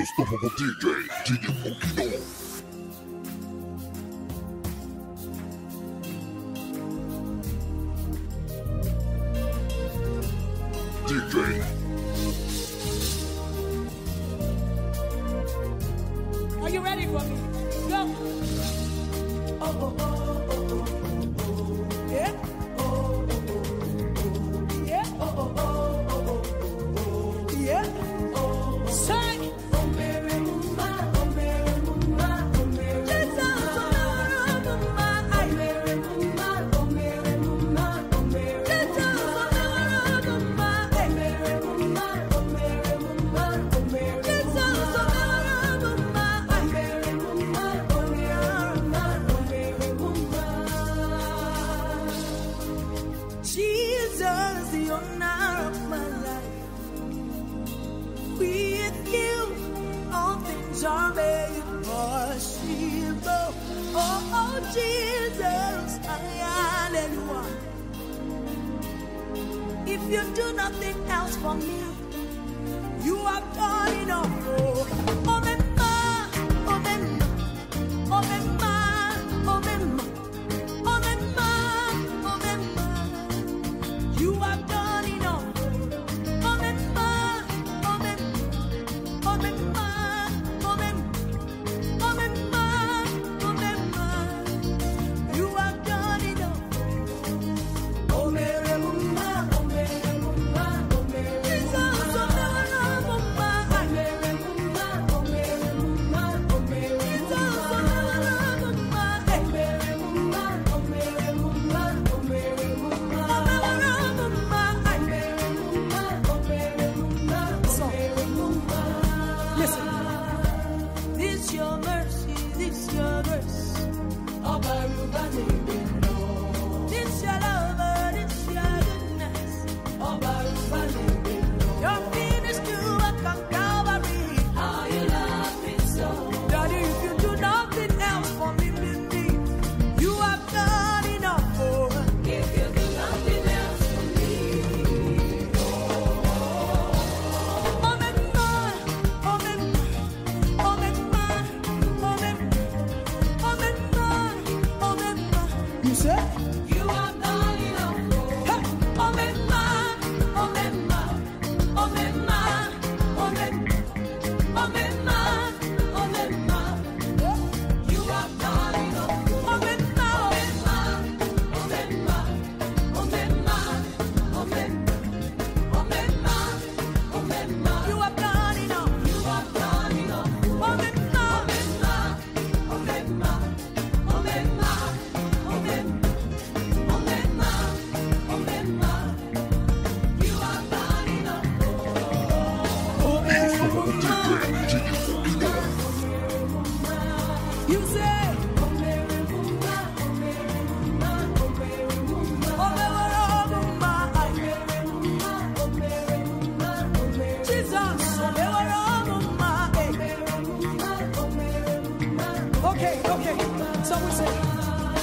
Unstoppable DJ, DJ Funky Dog.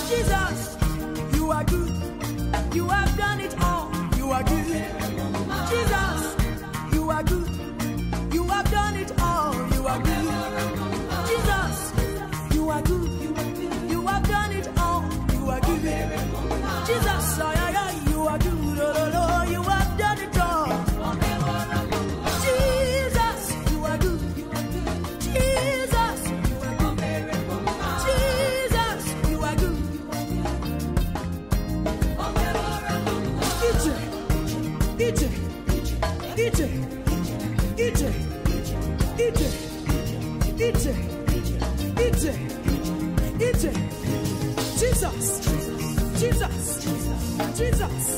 Jesus, you are good. You have done it all. Jesus.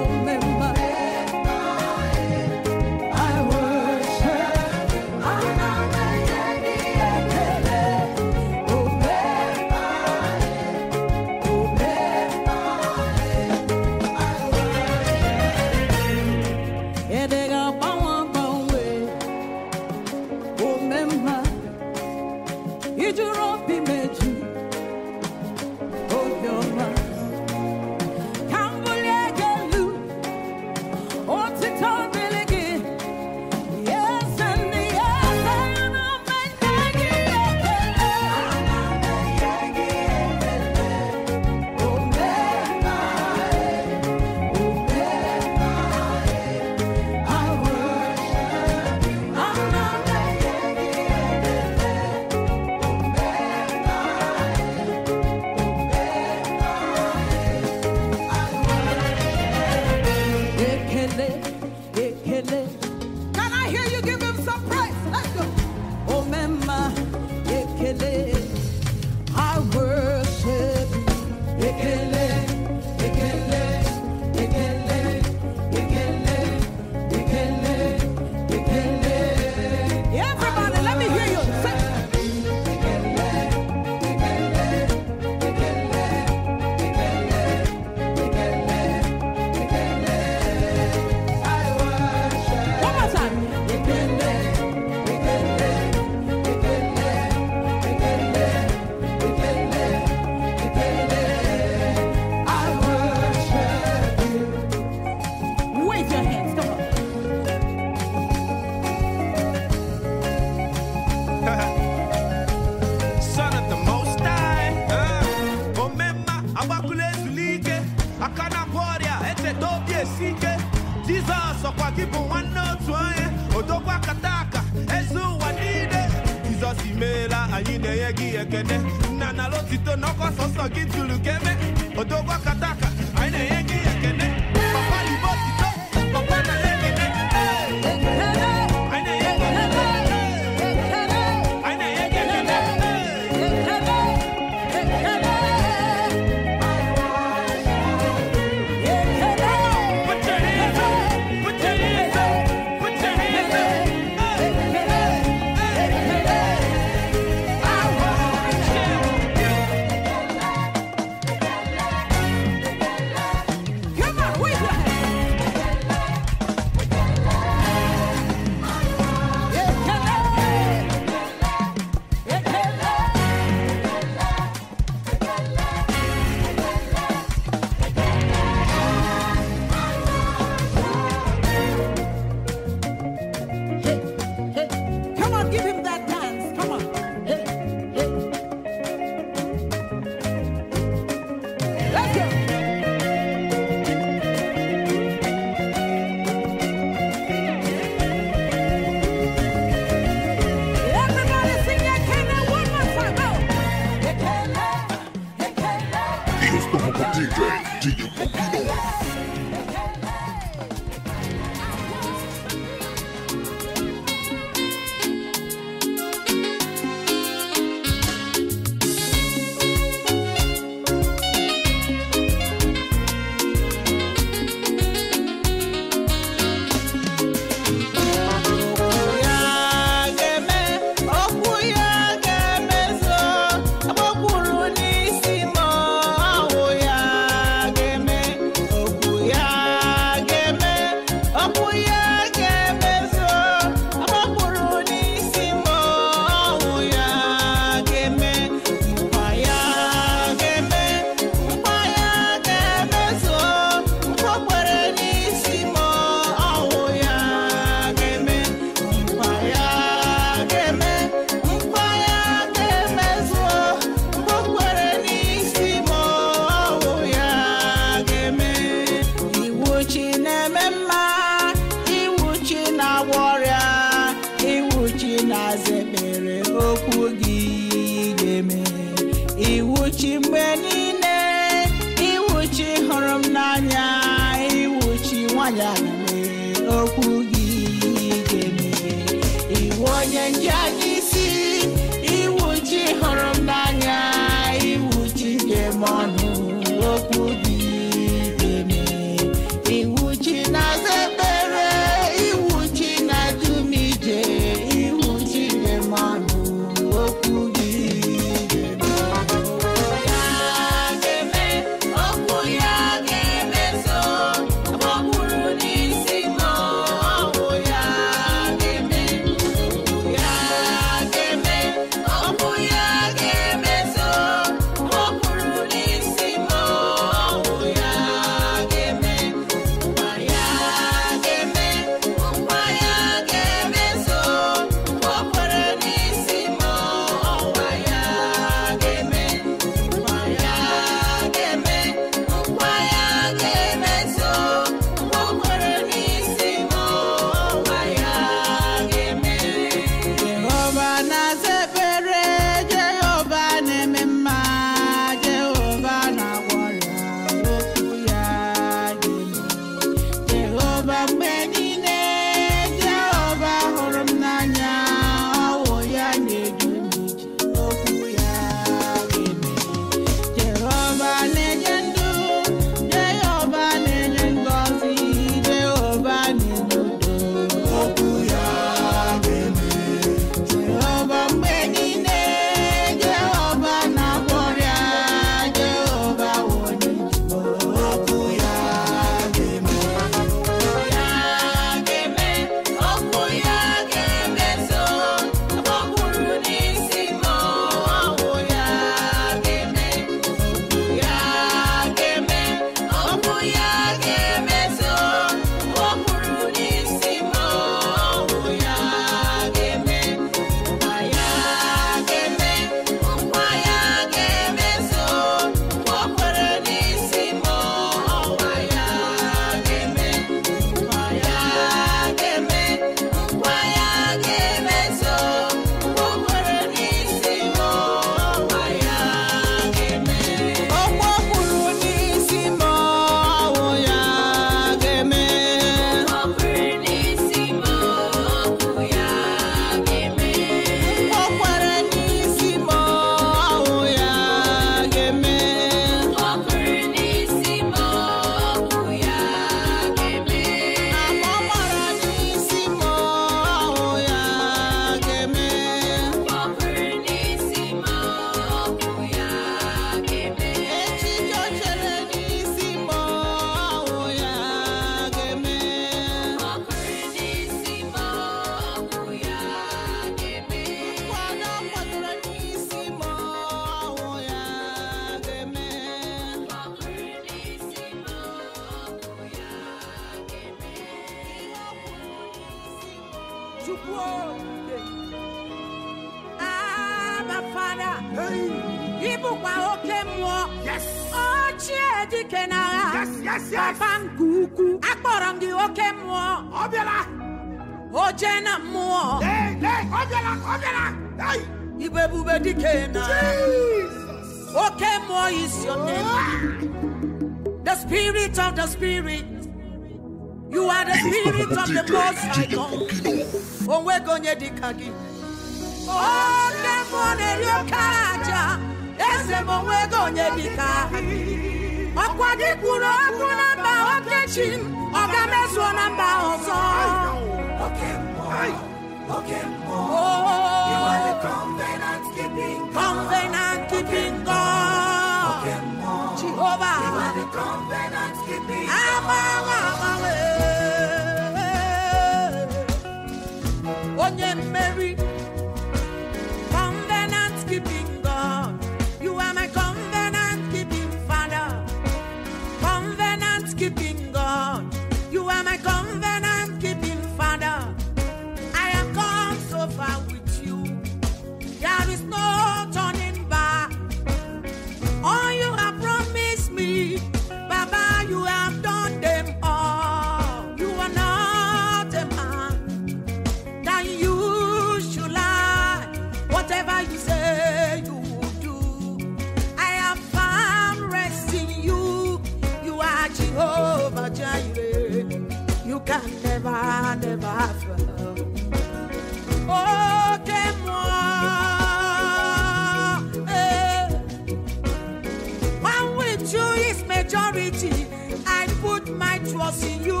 Trust in you.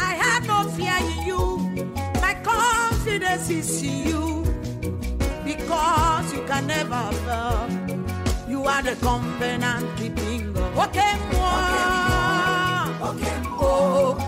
I have no fear in you. My confidence is in you. Because you can never fail. You are the covenant keeping God. Okay, moi. Oh,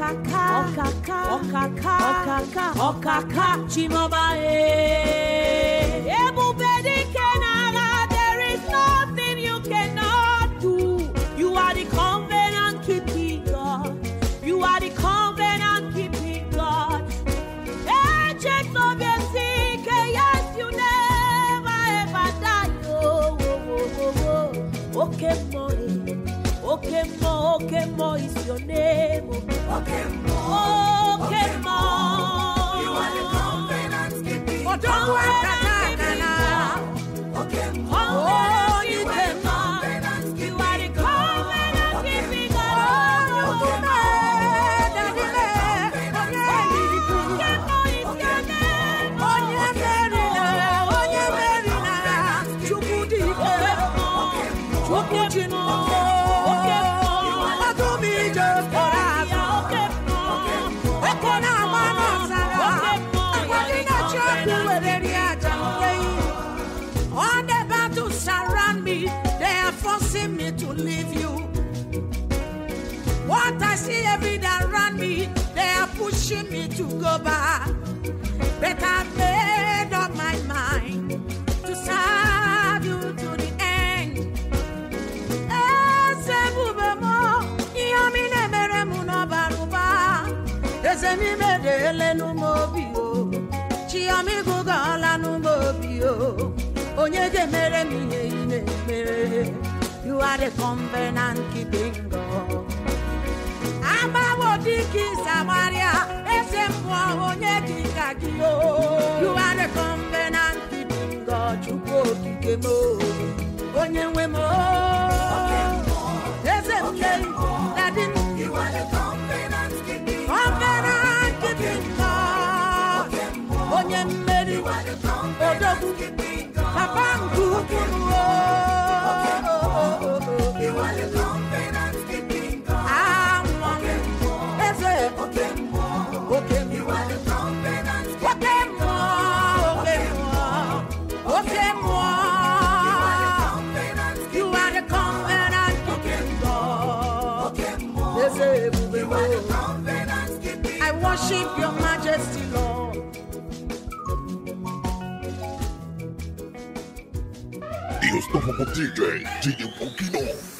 Okaka, Okaka, Okaka, Okaka, Okaka, your name. To go back. But I've made up my mind to serve you to the end. Eze ebube m, ihe ọmị na-emere m n'ọbara ụba. Eze n'ime deele n'ụmụ obi o. Chiọmị gụgọọla n'ụmụ obi o. Onye ga-emere m ihe ị na-emere. You are the covenant keeping God. Agbawo dịka ịzagbarịa eze mmụọ onye dị ka gị o you are the covenant keeping God chukwu okike m. O. onye nwe m o. eze m m covenant keeping God onye mmeri. Odogwu papa m o. worship your majesty Lord The Unstoppable DJ, DJ Pokino.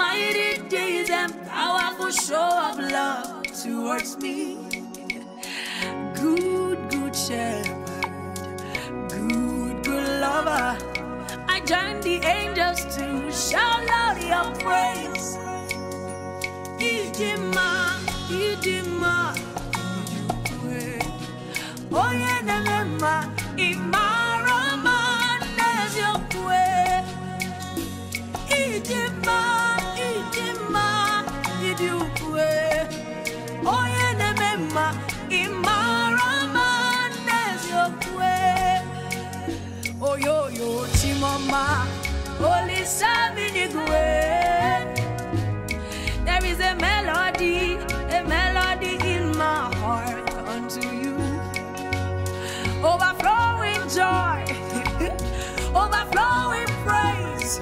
Mighty deeds and powerful show of love towards me. Good, good shepherd, good, good lover. I join the angels to shout out your praise. Idima, Idima, Idima. onye na-eme There is a melody, a melody in my heart unto you. Overflowing joy, overflowing praise.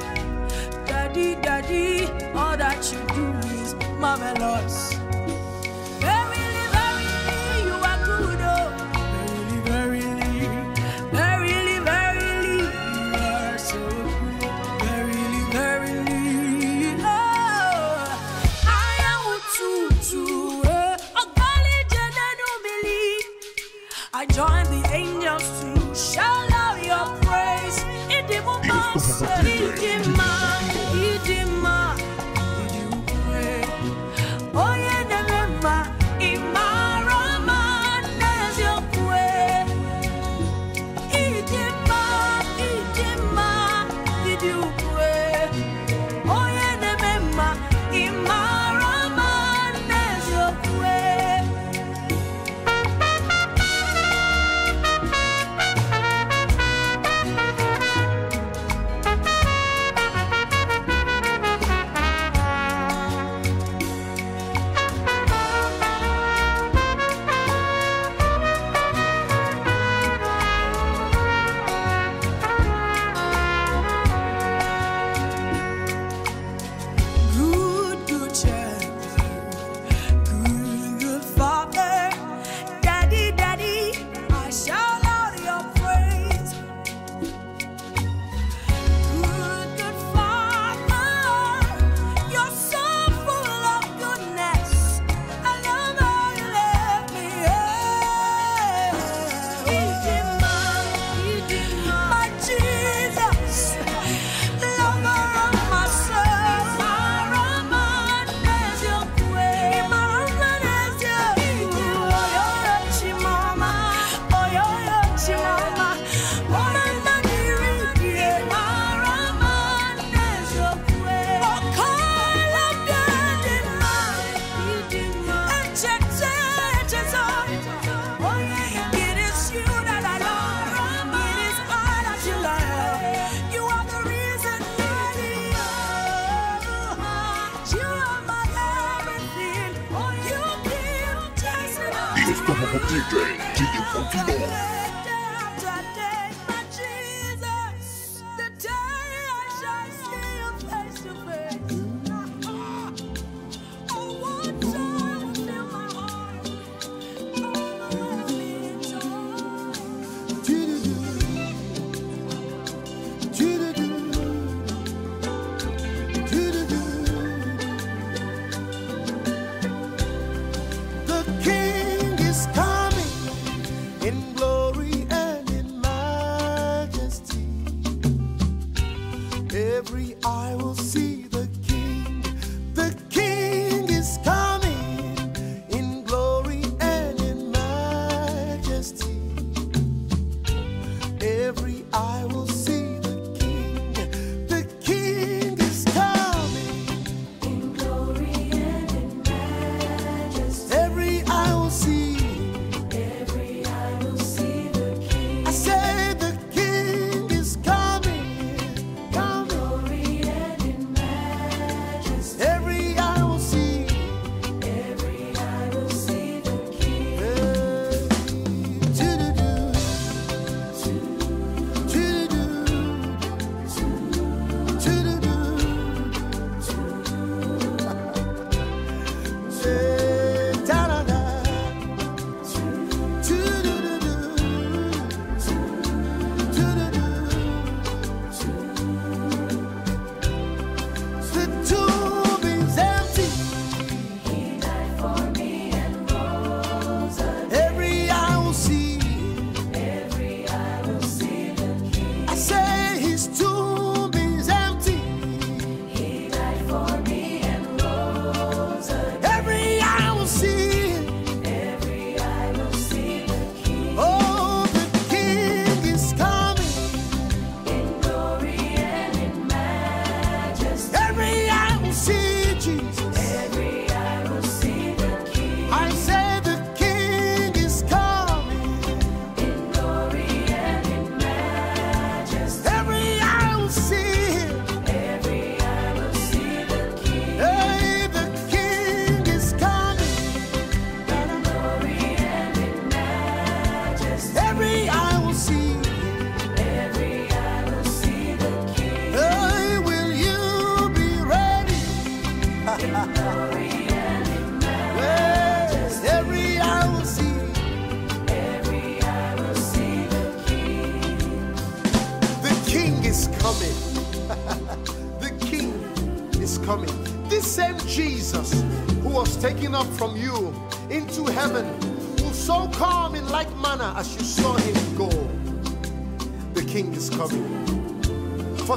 Daddy, daddy, all that you do is marvelous. Somebody give me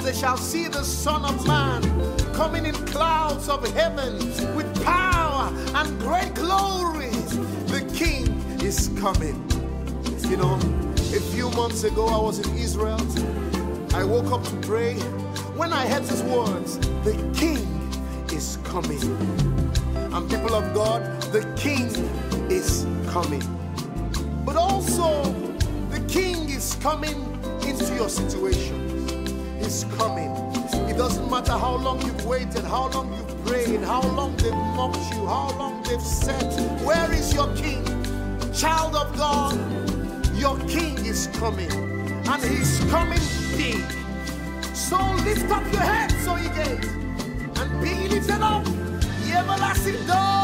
For they shall see the Son of Man coming in clouds of heaven with power and great glory. The King is coming. You know, a few months ago I was in Israel. I woke up to pray. When I heard these words, the King is coming. And people of God, the King is coming. But also, the King is coming into your situation. Matter how long you've waited, how long you've prayed, how long they've mocked you, how long they've said, Where is your King? Child of God, your King is coming. And he's coming big. So lift up your heads, O ye gates, and be lifted up, ye everlasting doors.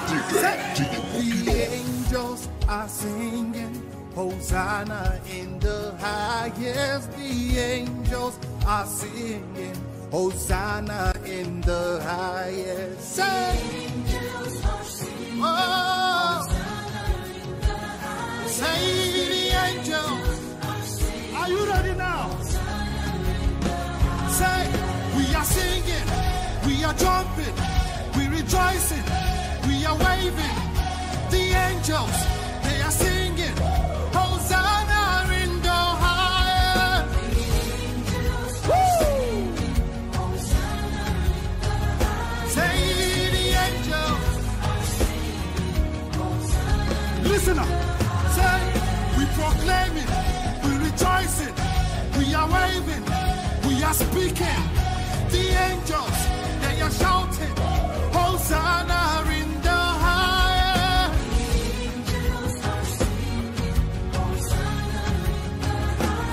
DJ The angels are singing, Hosanna in the highest. The angels are singing, Hosanna the highest. Say, oh, say the angels. Are you ready now? Say, we are singing, we are jumping, we rejoicing, we are waving. The angels, are speaking. The angels, they are shouting, Hosanna in the highest.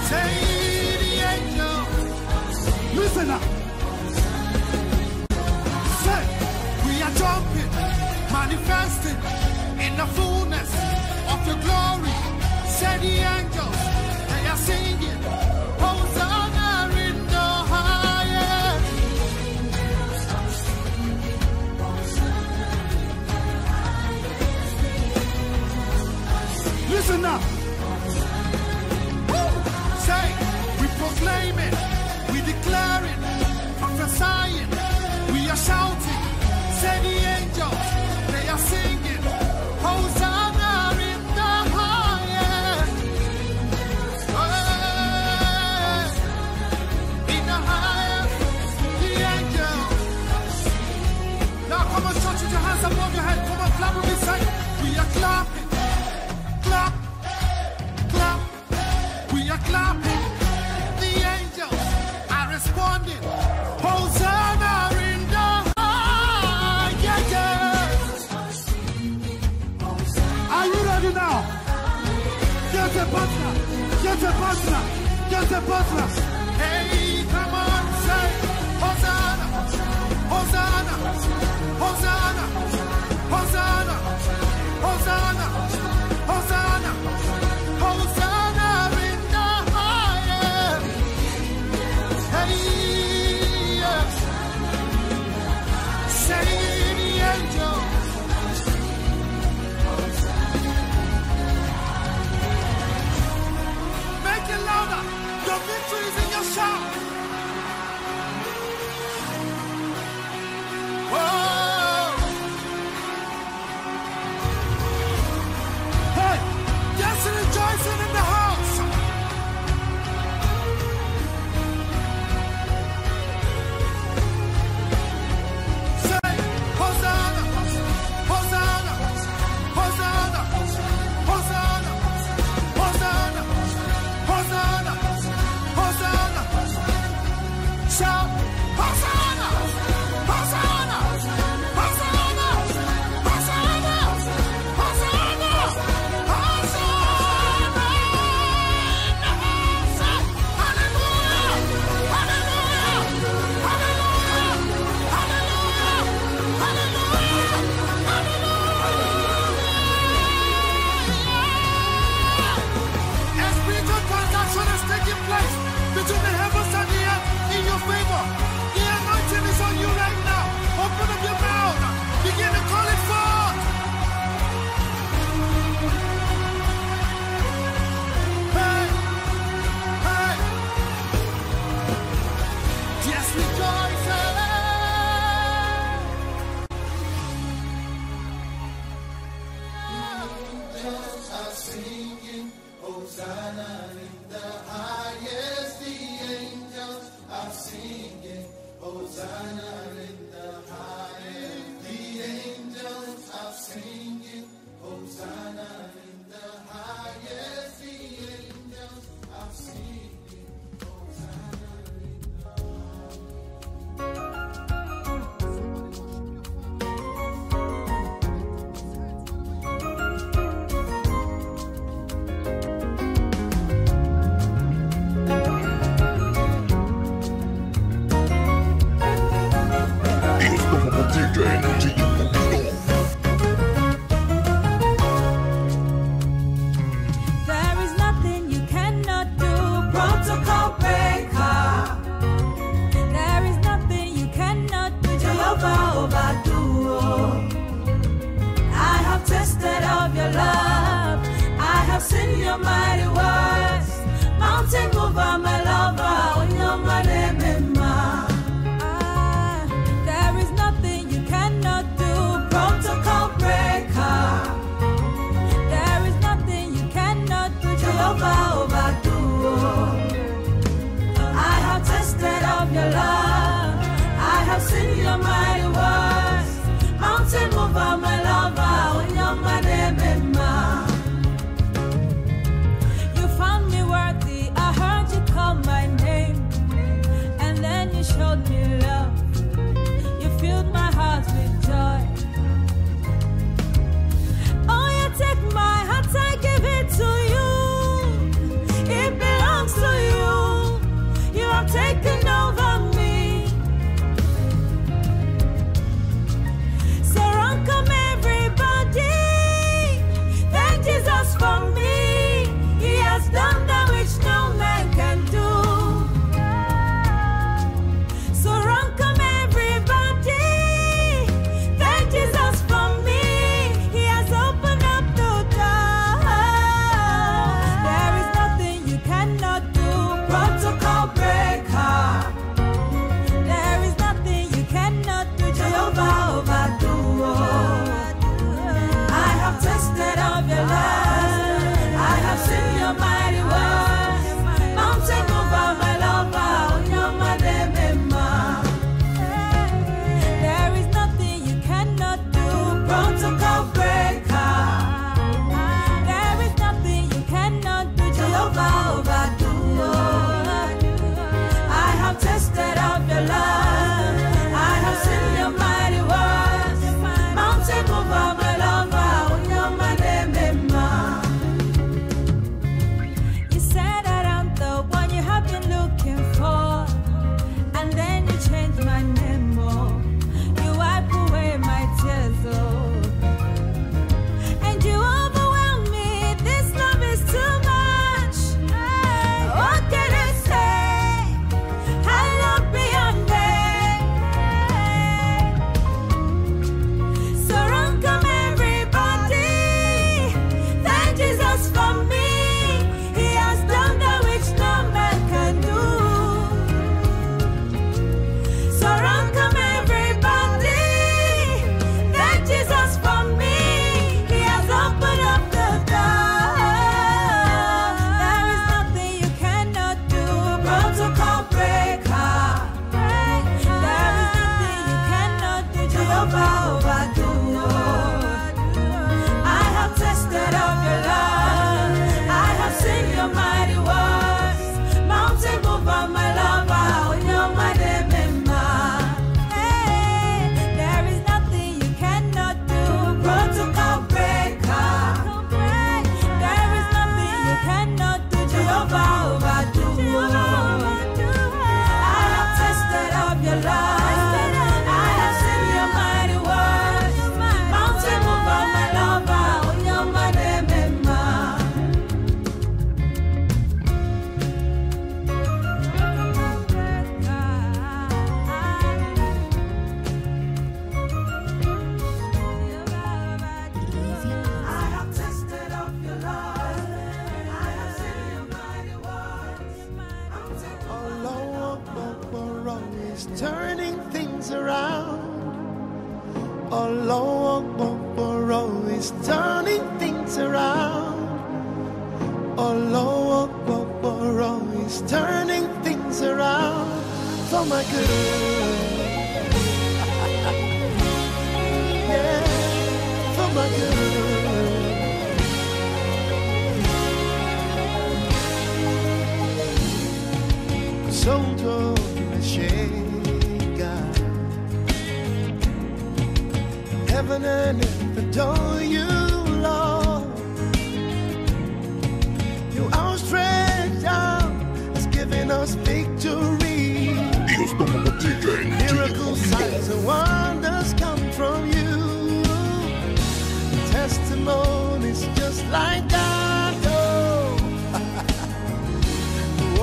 Say the angels. Listen up. Say, we are jumping, manifesting in the fullness of the glory. Say the angels, Get a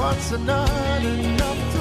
what's not enough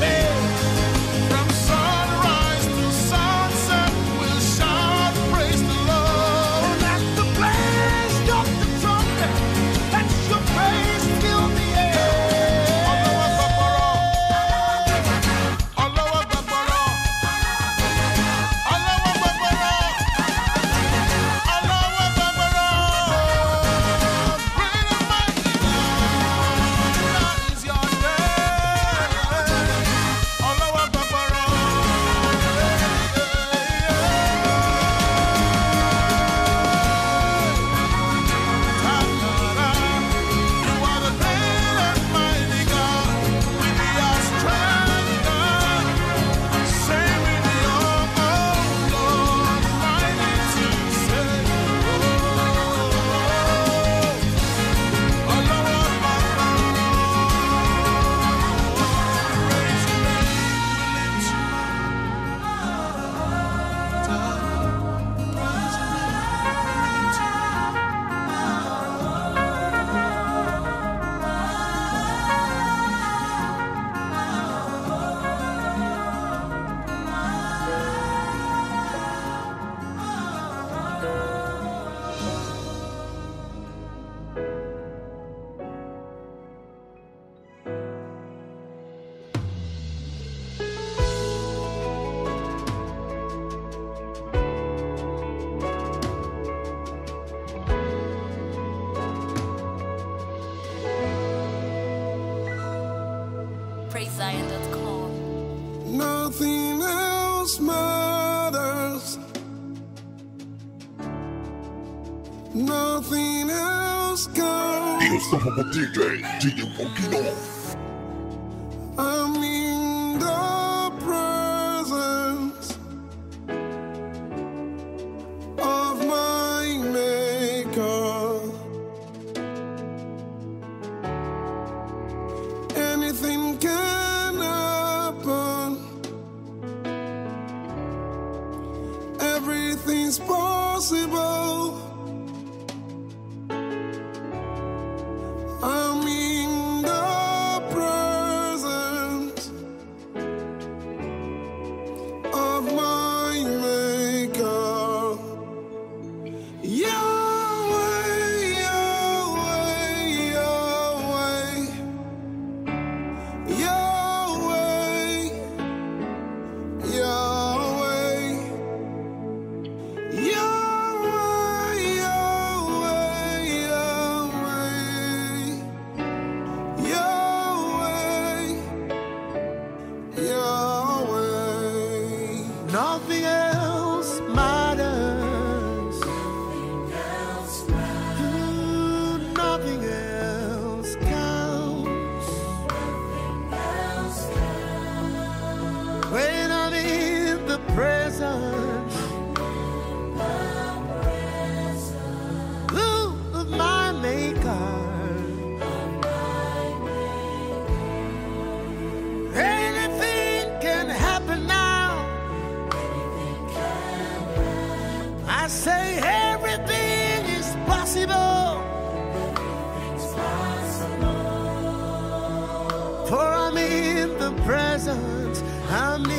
man. DJ, DJ Pokino. I'm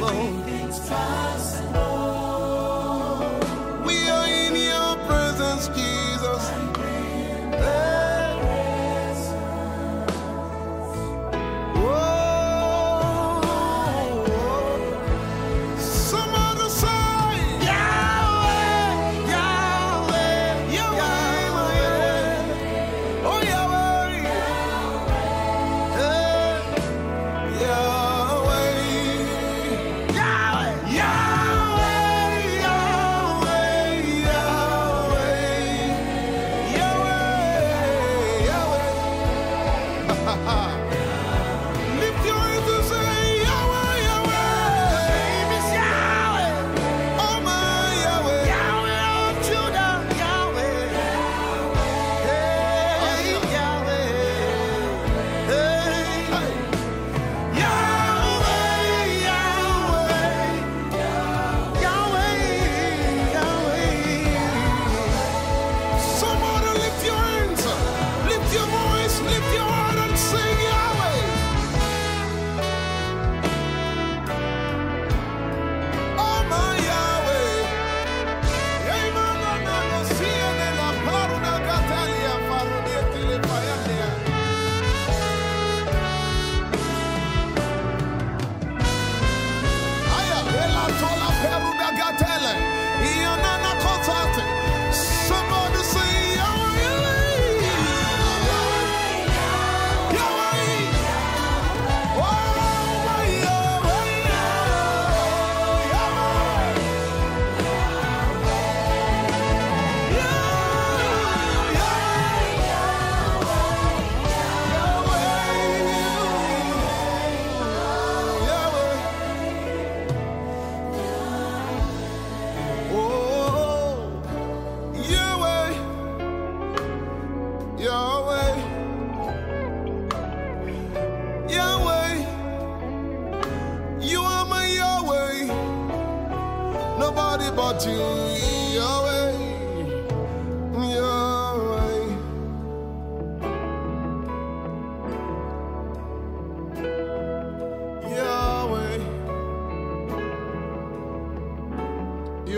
possible.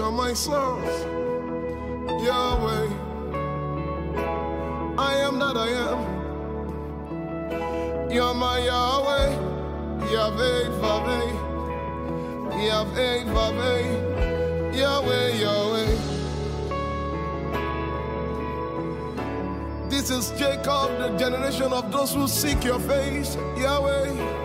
are my songs, Yahweh. I am that I am. You're my Yahweh, Yahweh, Yahweh, Yahweh, Yahweh, Yahweh. Yahweh. This is Jacob, the generation of those who seek your face, Yahweh.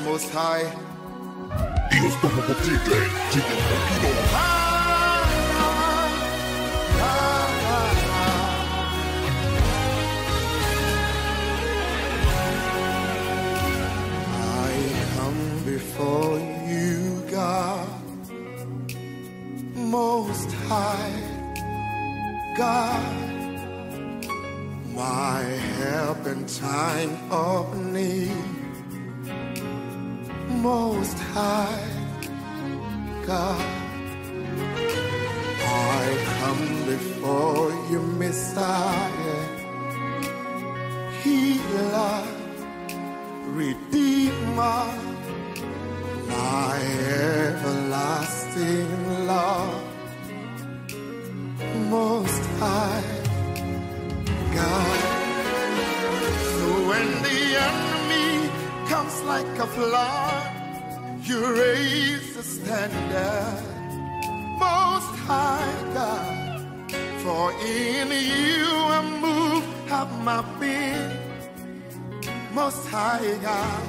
the Most High. God. I come before you, Messiah, healer, redeemer, my everlasting love, most high God. So when the enemy comes like a flood, you raise the standard, most high God. For in you I move, have my being, most high God,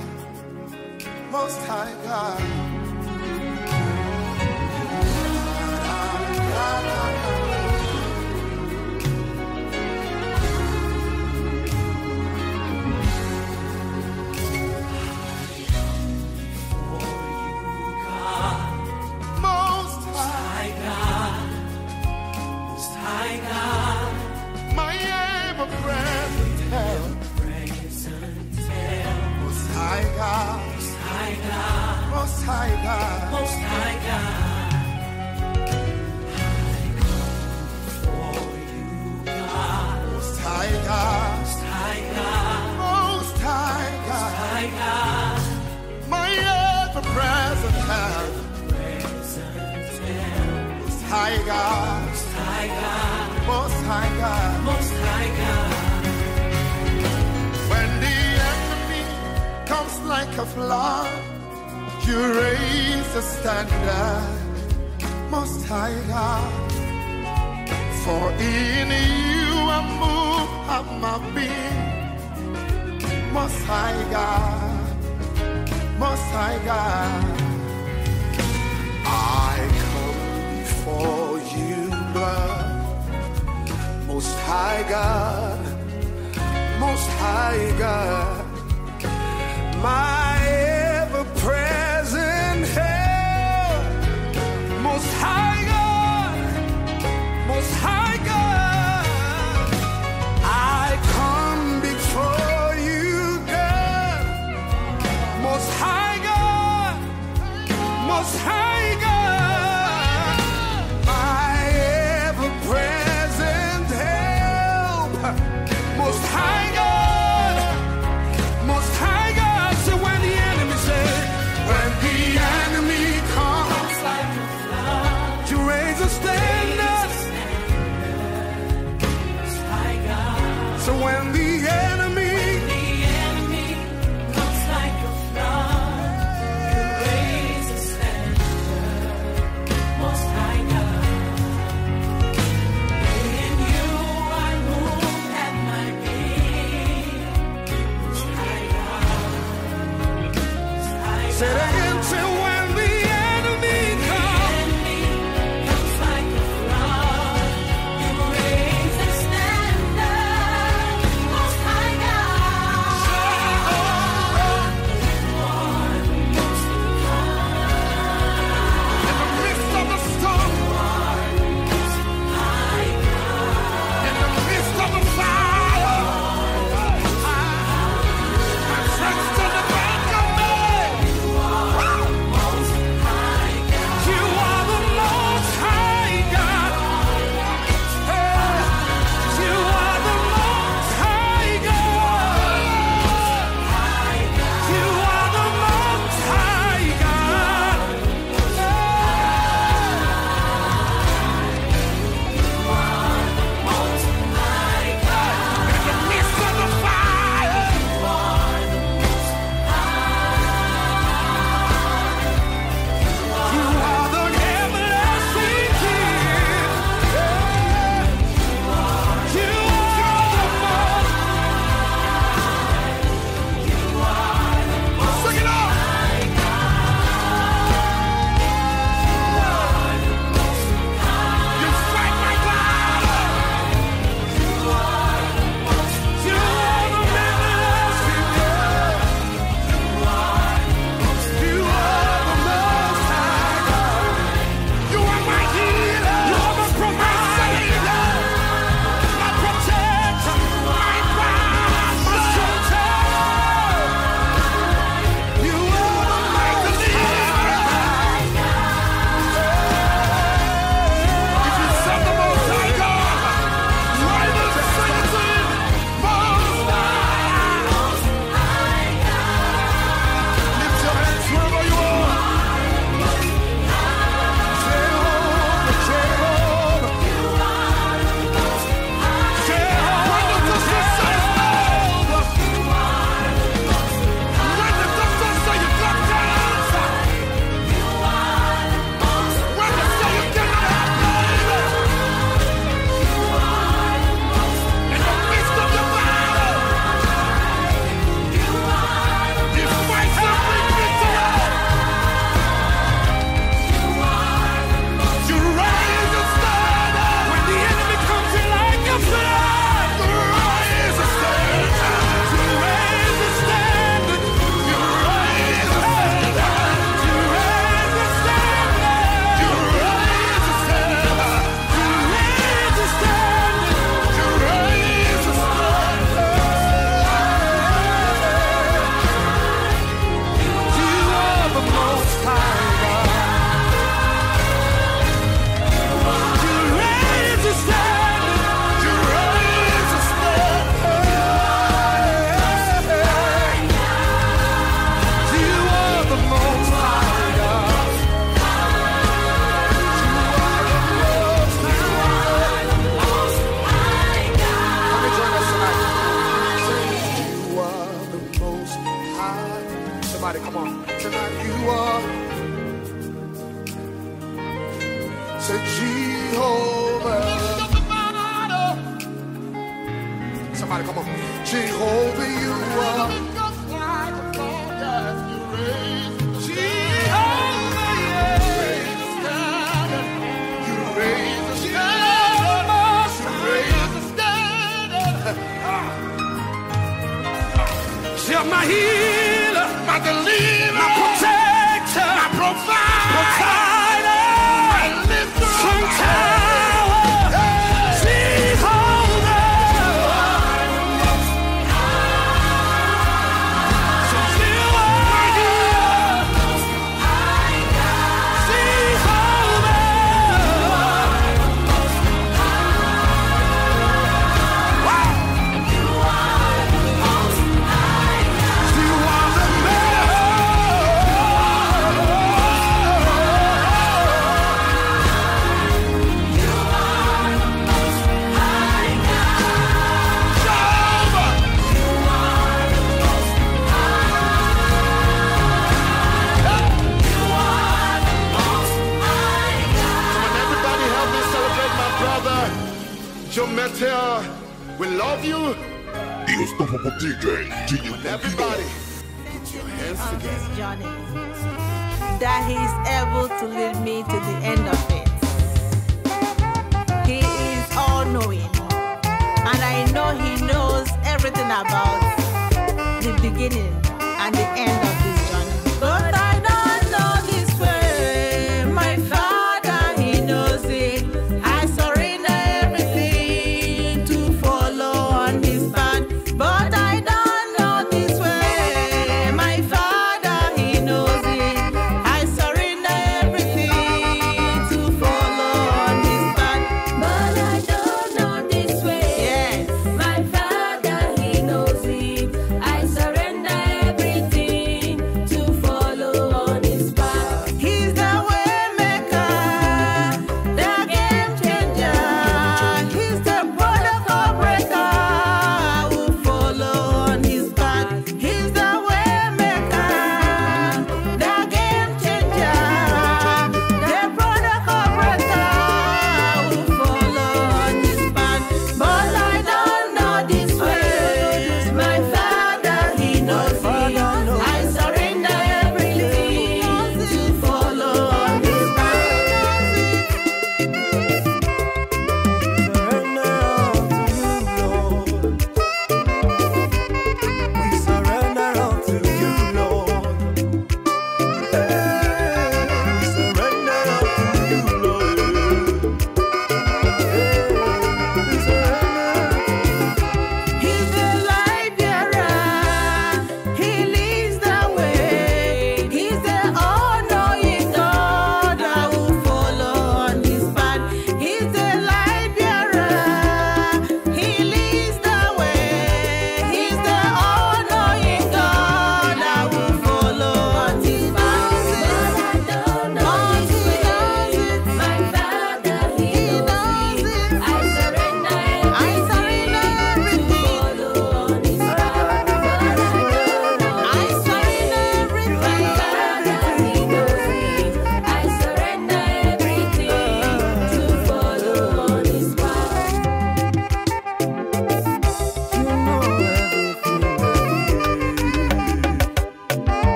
most high God. God.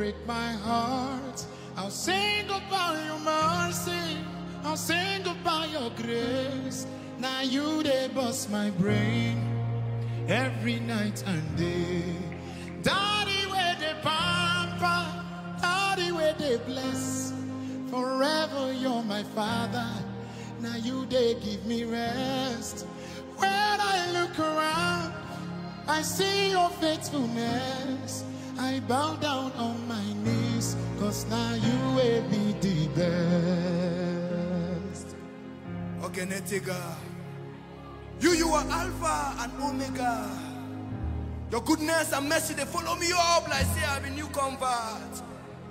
break my heart. I'll sing about your mercy. I'll sing about your grace. Now you they bust my brain every night and day. Daddy where they pamper, daddy where they bless. Forever you're my father. Now you they give me rest. When I look around, I see your faithfulness. I bow down on my knees, cause now you will be the best. Ogenetiga, you, you are Alpha and Omega. Your goodness and mercy, they follow me up like say I've a new convert.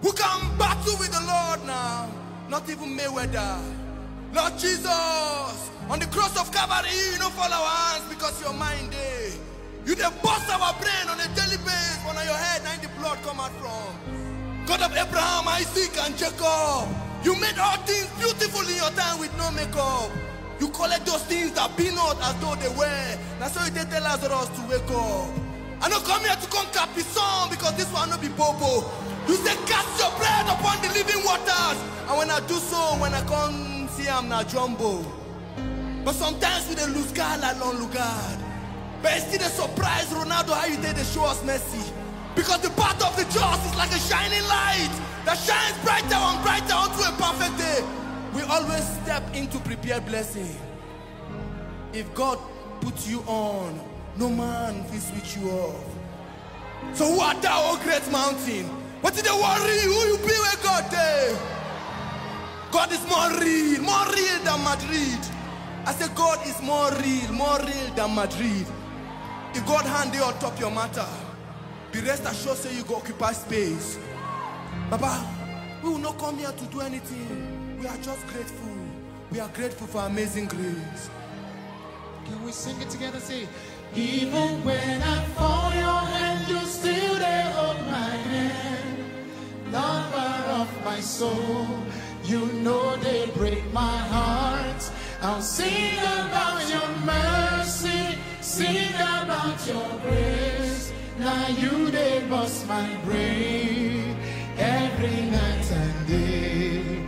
Who can battle with the Lord now? Not even Mayweather. Lord Jesus, on the cross of Calvary, you don't our hands because you're is. You they bust our brain on a daily basis when on your head 90 blood come out from. God of Abraham, Isaac, and Jacob. You made all things beautiful in your time with no makeup. You collect those things that be not as though they were. That's so why they tell Lazarus to wake up. I not come here to come conquer song because this one not be popo. You say cast your bread upon the living waters. And when I do so, when I come see I'm not jumbo. But sometimes we they lose God like long regard. But it's still a surprise Ronaldo how you did dey show us mercy. Because the path of the just is like a shining light that shines brighter and brighter unto a perfect day. We always step into prepared blessing. If God puts you on, no man will switch you off. So who art thou, O great mountain? What did they worry? Who you be where God dey? God is more real, more real than Madrid. I say God is more real, more real than Madrid. If God hand dey on top your matter, be rest assured say you go occupy space. Baba, we will not come here to do anything. We are just grateful. We are grateful for amazing grace. Can we sing it together? Say, even when I fall your hand, you still there hold my hand. Lover of my soul, you know they break my heart. I'll sing about your mercy, sing about your grace. Now you they bust my brain every night and day.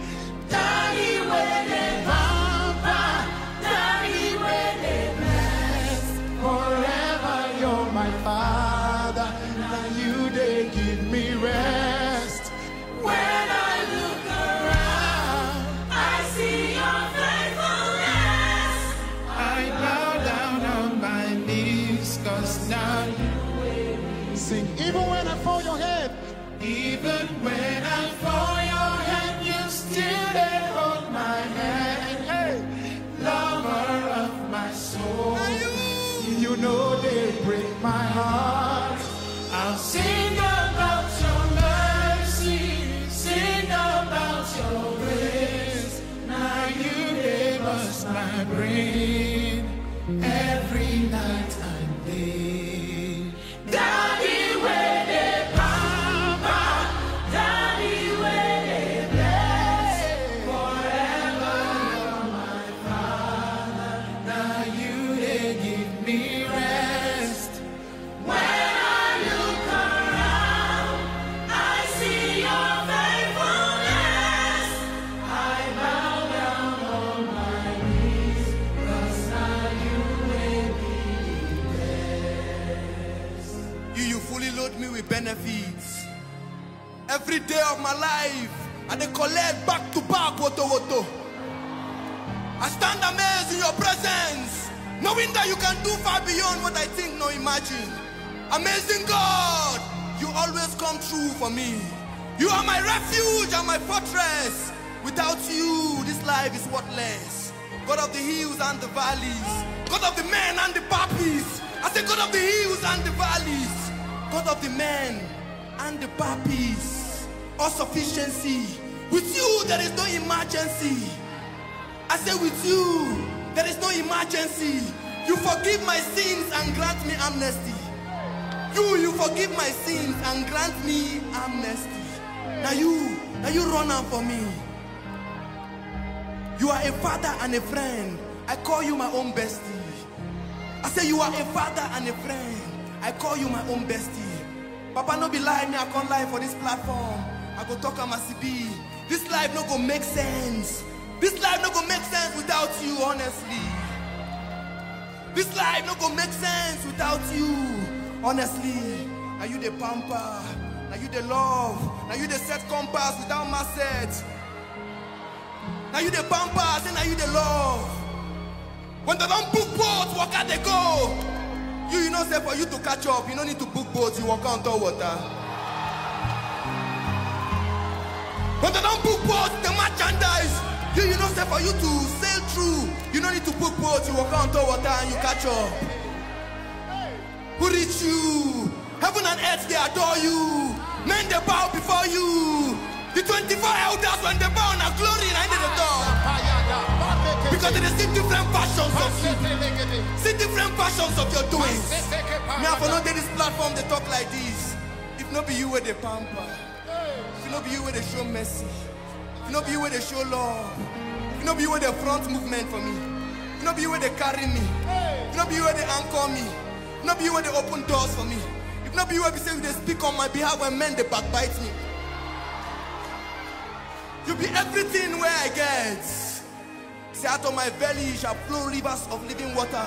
Every day of my life, I dey collect back to back, woto woto. I stand amazed in your presence, knowing that you can do far beyond what I think nor imagine. Amazing God, you always come true for me. You are my refuge and my fortress. Without you, this life is worthless. God of the hills and the valleys, God of the men and the puppies. I say, God of the hills and the valleys, God of the men and the puppies. All sufficiency. With you, there is no emergency. I say with you, there is no emergency. You forgive my sins and grant me amnesty. You, you forgive my sins and grant me amnesty. Now you, now you run out for me. You are a father and a friend. I call you my own bestie. I say you are a father and a friend. I call you my own bestie. Papa no be lie me, I can't lie for this platform. I go talk am as e be. This life no go make sense. This life no go make sense without you, honestly. This life no go make sense without you, honestly. Now you the pamper, now you the love, now you the set compass without my set. Now you the pamper, say now you the love. When they don't book boats, walk out they go. You, you know, say for you to catch up, you don't need to book boats, you walk on top water. When they don't book boats, the merchandise, you, you know, say for you to sail through, you don't need to book boats, you walk on top water and you catch up. Who reach you? Heaven and earth, they adore you. Men, they bow before you. The 24 elders, when they bow, now glory and the door. Because they see different versions of you. See different versions of your doings. I for not this platform, they talk like this. If not be you where they pamper. If not be you where they show mercy. If not be you where they show love. If not be you where they front movement for me. You know be where they carry me. You know be where they anchor me. You know be where they open doors for me. If not be you where be say they speak on my behalf when men they backbite me. You be everything where I get. Say out of my belly shall flow rivers of living water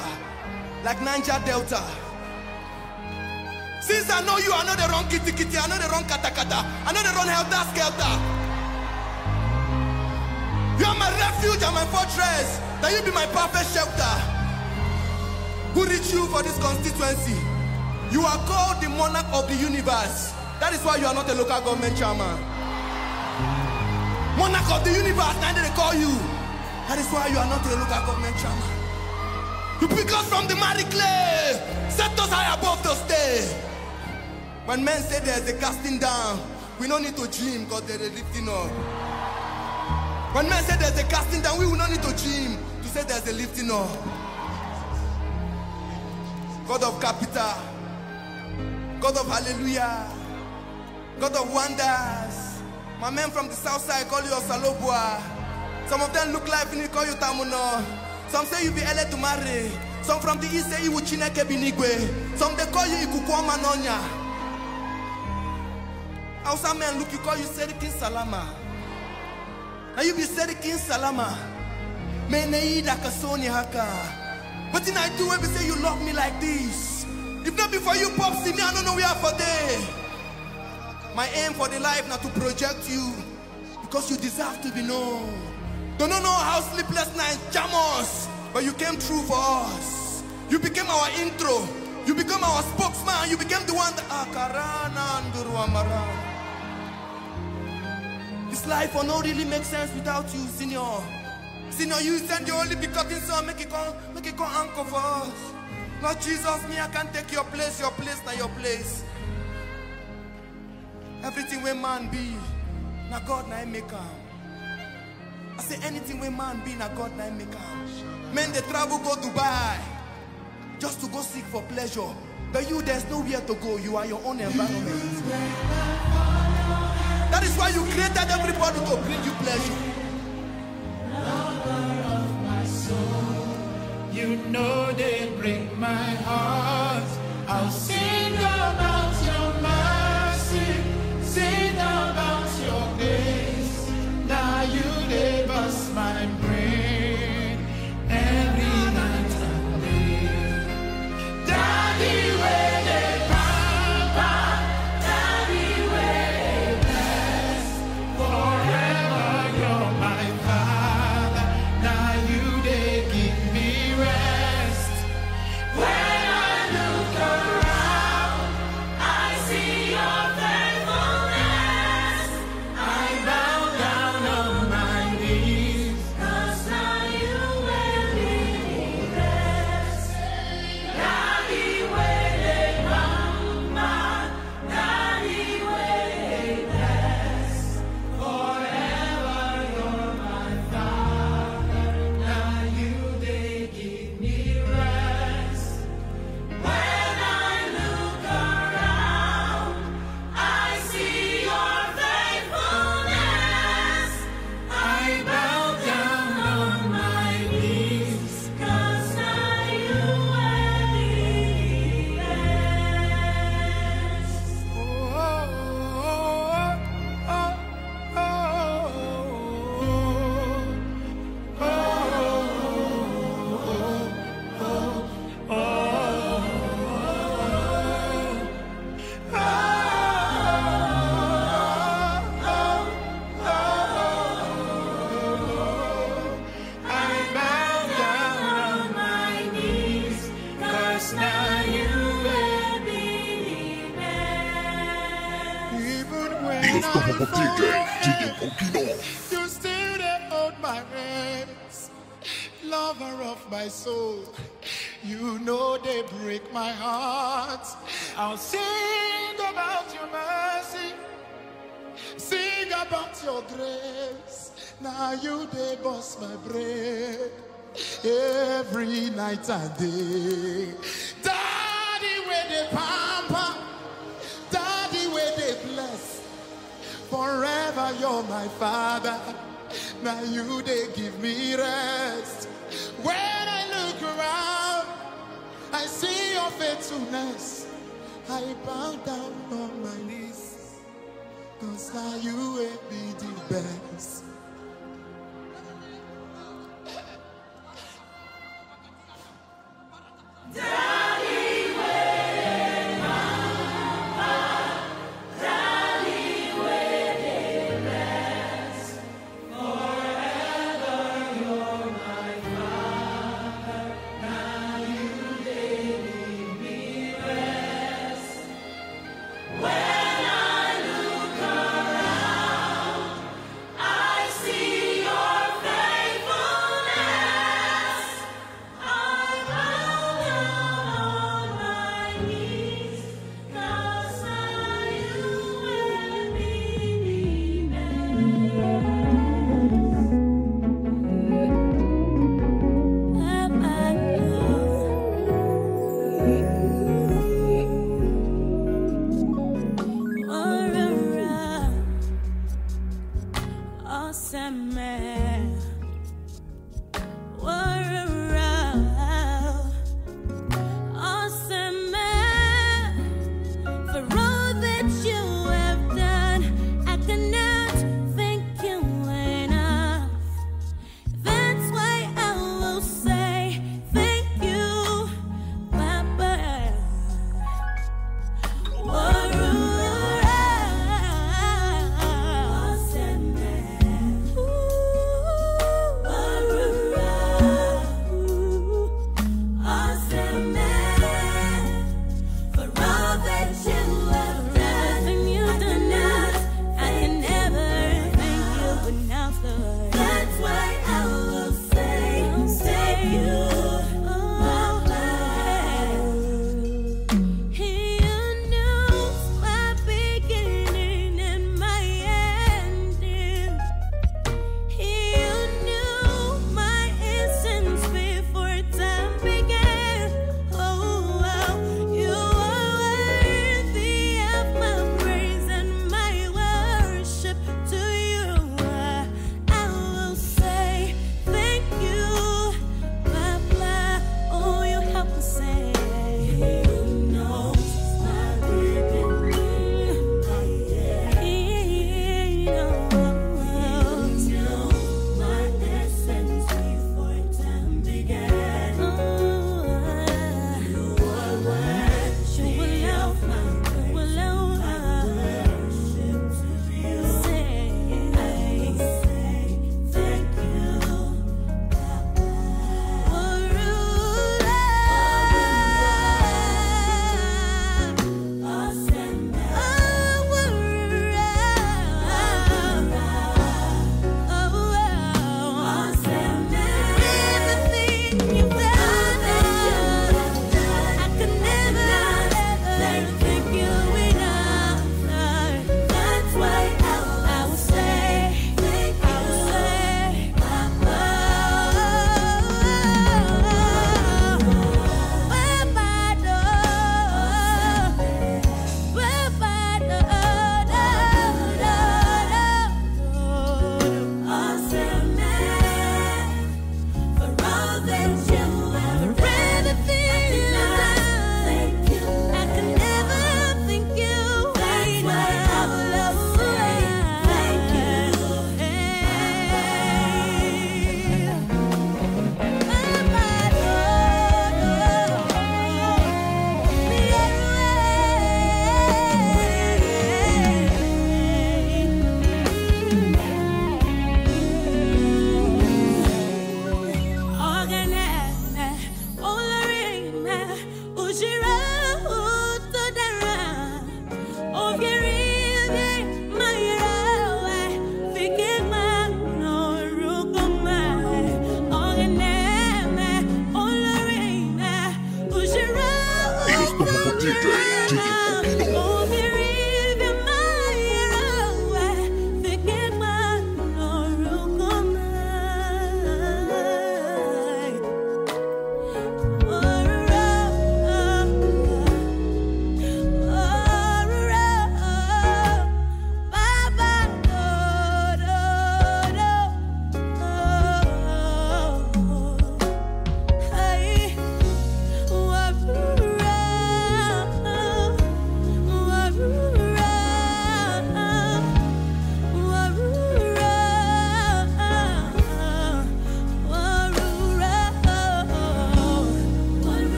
like Niger Delta. Since I know you, I know the wrong kitty kitty, I know the wrong kata kata, I know the wrong helter skelter. You are my refuge and my fortress. That you be my perfect shelter. Who reach you for this constituency? You are called the monarch of the universe. That is why you are not a local government chairman. Monarch of the universe, now they call you. That is why you are not a local government chairman. You pick us from the mighty clay, set us high above the stay. When men say there's a casting down, we don't need to dream because there's a lifting up. When men say there's a casting down, we will not need to dream to say there's a lifting up. God of capital, God of hallelujah, God of wonders. My men from the south side call you Osalobua. Some of them look like me, call you Tamuno. Some say you be ele to marry. Some from the east say you Chineke Binigwe. Some they call you Ikukwama Nonya. Hausa men look, you call you Serikin Salama. Now you be Serikin Salama. Meneida Kasoni Haka. What did I do we say you love me like this? If not before you pop see me, I don't know where for day. My aim for the life now to project you because you deserve to be known. Don't know how sleepless nights jam us, but you came through for us. You became our intro. You became our spokesman. You became the one that ah, Amara. This life will not really make sense without you, senior. Senior, you send your only begotten son, make it come, make it come anchor for us. Lord Jesus, me, I can't take your place, your place, not your place. Everything where man be, now God now make am. I say anything where man be, now God now make am. Men they travel go Dubai just to go seek for pleasure. But you, there's nowhere to go. You are your own environment. That is why you created everybody to bring you pleasure. You know they break my heart. I'll sing you they bust my brain every night and day. Daddy, where they pamper, daddy, where they bless. Forever you're my father. Now you they give me rest. When I look around, I see your faithfulness, I bow down on my knees. Cause now you will be the best. I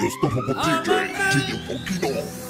The Unstoppable DJ, DJ Pokino.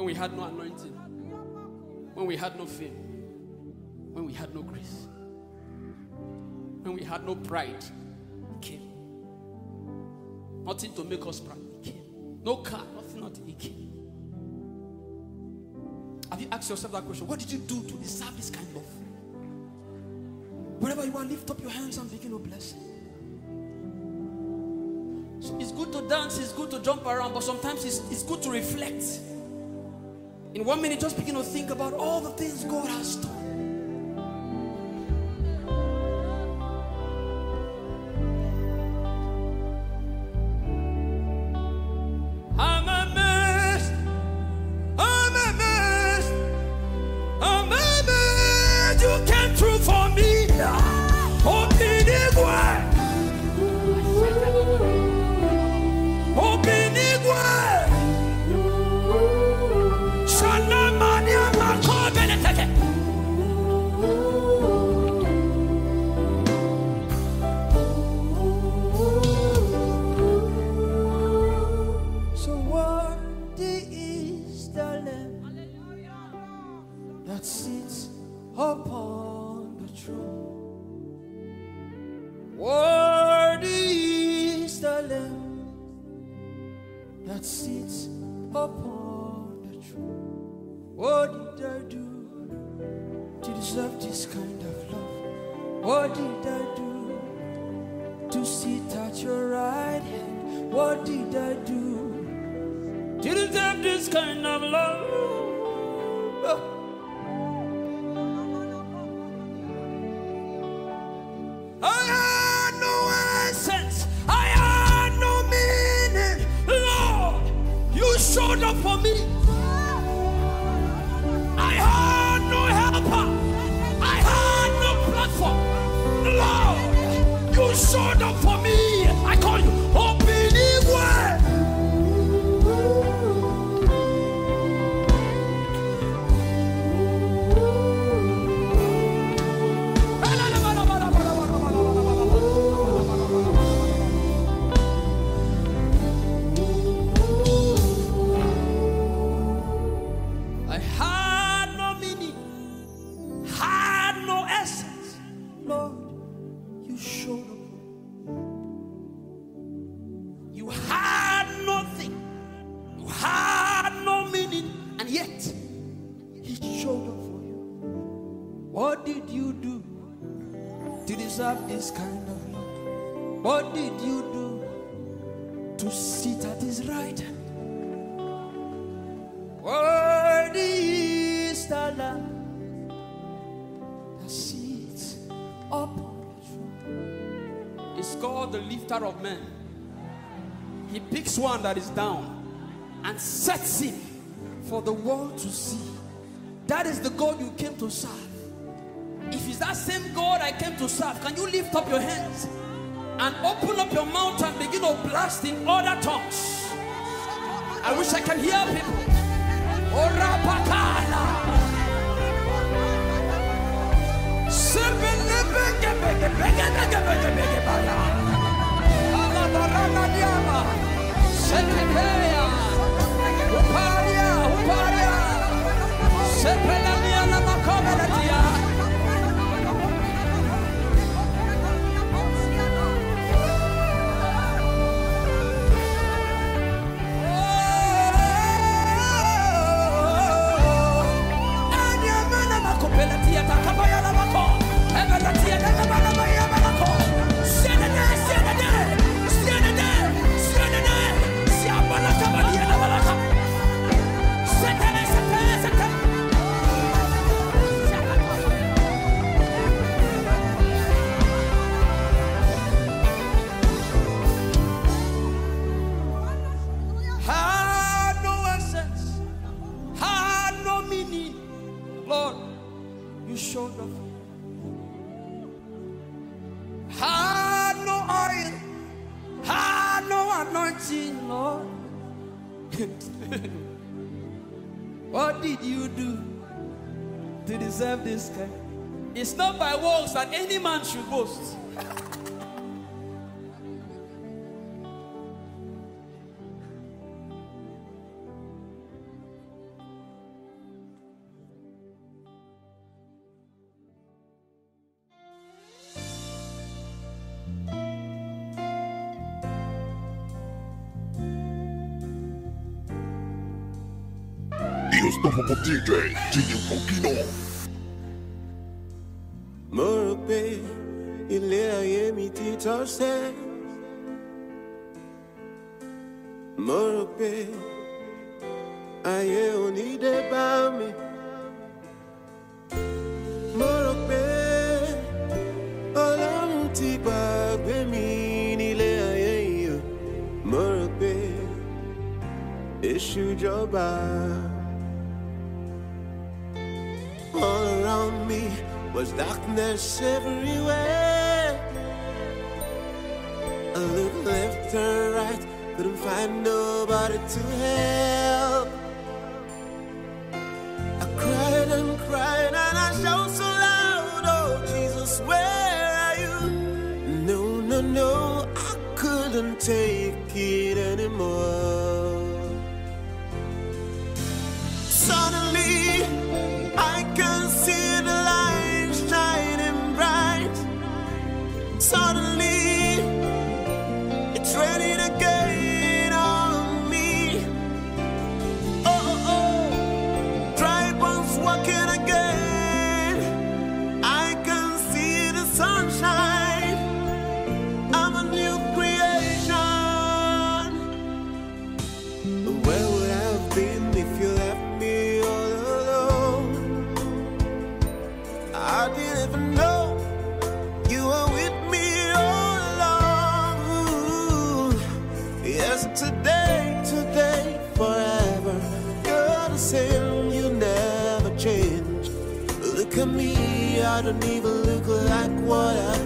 when we had no anointing, when we had no fame, when we had no grace, when we had no pride, He came. Nothing to make us proud, He came. No car, nothing, nothing, He came. Have you asked yourself that question? What did you do to deserve this kind of? Wherever you are, lift up your hands and begin to bless So it's good to dance, it's good to jump around, but sometimes it's, it's good to reflect. In one minute, just begin to think about all the things God has done. One that is down and sets him for the world to see. That is the God you came to serve. If it's that same God I came to serve, can you lift up your hands and open up your mouth and begin to blast in other tongues? I wish I can hear people. Orapakala. Sebelebekebekebekebekebaya. Alabaranadiama. Deserve this? It's not by works that any man should boast. DJ, DJ mo rò pé ayé ò ní dé bá mi. mo rò pé ọlọ́run ti gbàgbé mi nílé ayé yìí o. mo rò jọba. All around me was darkness everywhere. Couldn't find nobody to help. I cried and cried and I shouted so loud, Oh Jesus, where are you? No, no, no, I couldn't take it anymore. I don't even look like what I've